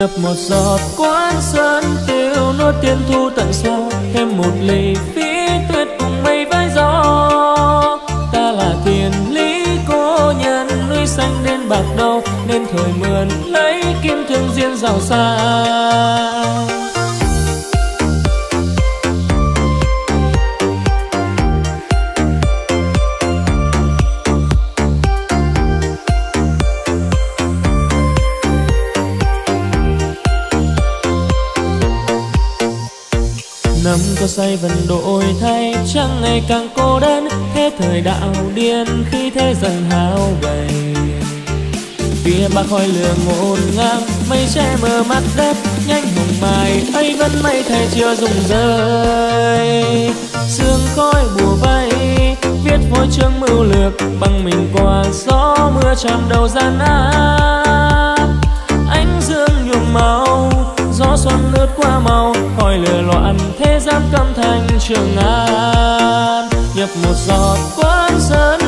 Đập một giọt quán sơn tiêu nuốt tiên thu tận sâu. Thêm một ly phí tuyết cùng mây vai gió. Ta là tiền lý cô nhân, núi xanh nên bạc đâu nên thời mượn lấy kim thương duyên giàu sang. Năm có say vẫn đổi thay chẳng ngày càng cô đơn, thế thời đạo điên khi thế dần hao gầy phía bắc khói lửa ngổn ngang, mây che mờ mắt đất nhanh hồng mai ấy vẫn mây thầy chưa rụng rơi. Sương khói bùa vây, viết phôi chương mưu lược, bằng mình qua gió mưa tràn đầu gian ác ánh dương nhuộm màu nhau hỏi lửa loạn, thế gian căm thành trường an. Nhập một giọt quán sơn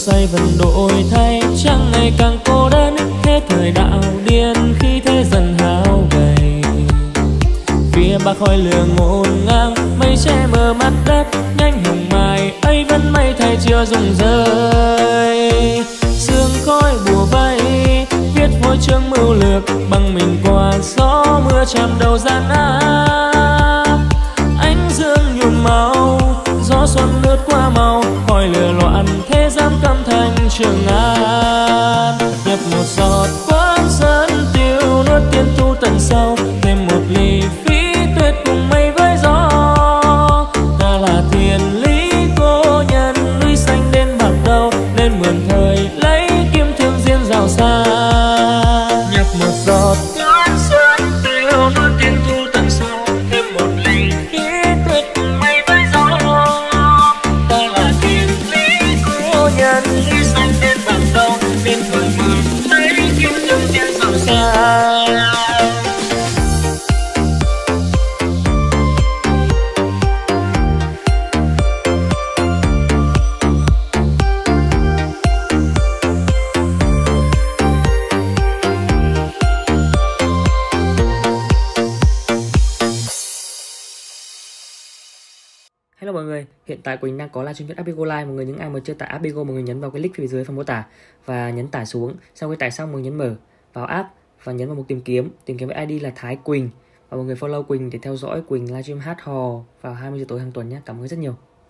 say vẫn đổi thay chẳng ngày càng cô đơn, thế thời đạo điên khi thế dần hao gầy. Phía bắc khói lửa ngổn ngang, mây che mờ mắt đất nhanh hồng mai, ấy vẫn mây thay chưa rụng rơi. Sương khói bùa vây, viết vui chương mưu lược, bằng mình qua gió mưa chạm đầu gian áp ánh dương nhuộm màu gió xuân lướt qua màu khói lửa loạn thế trường an. Nhập một giọt quán dẫn tiêu nuốt tiên thu tận sâu. Thêm một ly phí tuyệt cùng mây với gió. Ta là thiền lý cô nhân, núi xanh đến bạc đầu. Nên mượn thời Hello mọi người, hiện tại Quỳnh đang có livestream viết Abigo Live. Mọi người những ai mới chưa tải Abigo mọi người nhấn vào cái link phía dưới phần mô tả Và nhấn tải xuống. Sau khi tải xong mọi người nhấn mở vào app. Và nhấn vào mục tìm kiếm. Tìm kiếm với ID là Thái Quỳnh. Và mọi người follow Quỳnh để theo dõi Quỳnh livestream hát hò vào 20 giờ tối hàng tuần nhé. Cảm ơn rất nhiều.